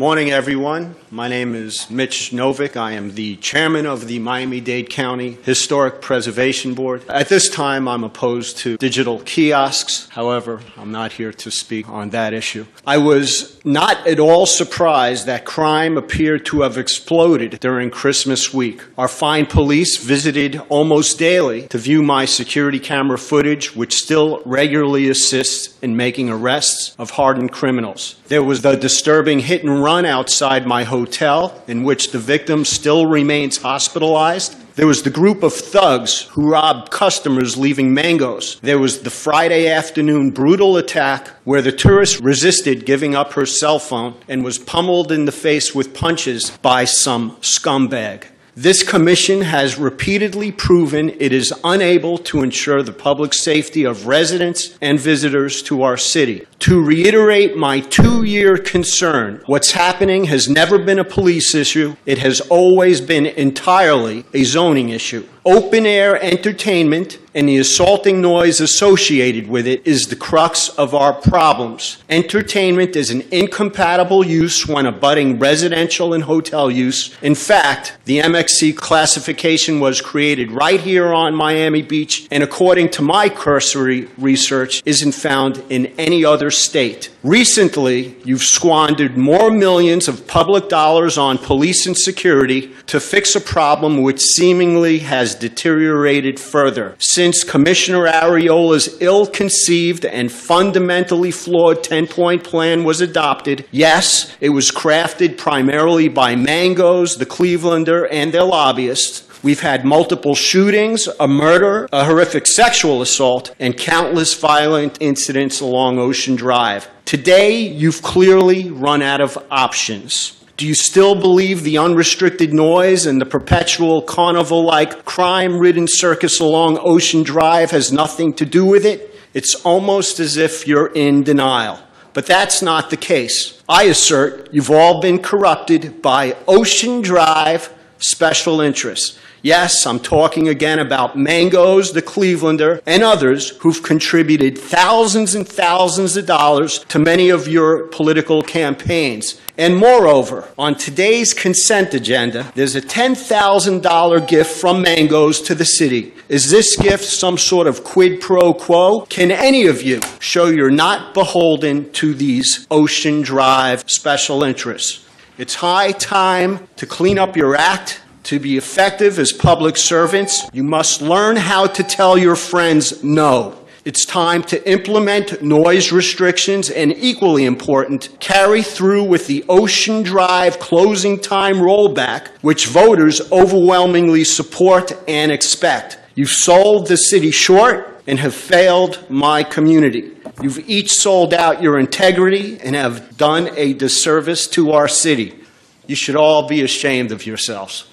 Morning, everyone. My name is Mitch Novick. I am the chairman of the Miami-Dade County Historic Preservation Board. At this time, I'm opposed to digital kiosks. However, I'm not here to speak on that issue. I was not at all surprised that crime appeared to have exploded during Christmas week. Our fine police visited almost daily to view my security camera footage, which still regularly assists in making arrests of hardened criminals. There was the disturbing hit and run outside my hotel, in which the victim still remains hospitalized. There was the group of thugs who robbed customers leaving mangoes. There was the Friday afternoon brutal attack where the tourist resisted giving up her cell phone and was pummeled in the face with punches by some scumbag. This commission has repeatedly proven it is unable to ensure the public safety of residents and visitors to our city. To reiterate my two year concern, what's happening has never been a police issue, it has always been entirely a zoning issue. Open air entertainment and the assaulting noise associated with it is the crux of our problems. Entertainment is an incompatible use when abutting residential and hotel use. In fact, the MXE classification was created right here on Miami Beach and according to my cursory research isn't found in any other state. Recently, you've squandered more millions of public dollars on police and security to fix a problem which seemingly has deteriorated further. Since Commissioner Arriola's ill conceived and fundamentally flawed 10 point plan was adopted, yes, it was crafted primarily by Mangoes, the Clevelander, and their lobbyists. We've had multiple shootings, a murder, a horrific sexual assault, and countless violent incidents along Ocean Drive. Today, you've clearly run out of options. Do you still believe the unrestricted noise and the perpetual carnival like crime ridden circus along Ocean Drive has nothing to do with it? It's almost as if you're in denial. But that's not the case. I assert you've all been corrupted by Ocean Drive special interests. Yes, I'm talking again about Mangoes, the Clevelander, and others who've contributed thousands and thousands of dollars to many of your political campaigns. And moreover, on today's consent agenda, there's a $10,000 gift from Mangoes to the city. Is this gift some sort of quid pro quo? Can any of you show you're not beholden to these Ocean Drive special interests? It's high time to clean up your act to be effective as public servants, you must learn how to tell your friends no. It's time to implement noise restrictions and, equally important, carry through with the Ocean Drive closing time rollback, which voters overwhelmingly support and expect. You've sold the city short and have failed my community. You've each sold out your integrity and have done a disservice to our city. You should all be ashamed of yourselves.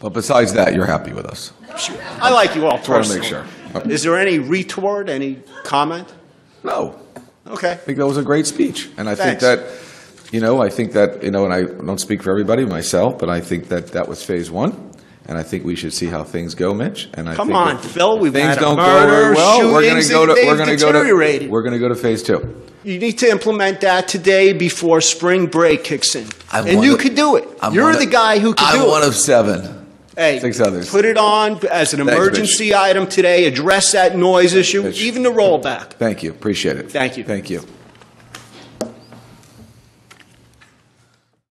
But besides that, you're happy with us. I like you all Just want to personally. make sure. Is there any retort, any comment? No, Okay. I think that was a great speech, and I think that, you know, I think that you know, and I don't speak for everybody, myself, but I think that that was phase one, and I think we should see how things go, Mitch. And I Come think on, Phil, we've things had don't go very well. We're going to go to we're going to go to we're going to go to phase two. You need to implement that today before spring break kicks in. I'm and you of- could do it. I'm You're the guy who could I'm do one of seven. Hey, six others. Put it on as an Thanks, emergency item today. Address that noise issue, Mitch. even the rollback. Thank you, appreciate it. Thank you. Thank you.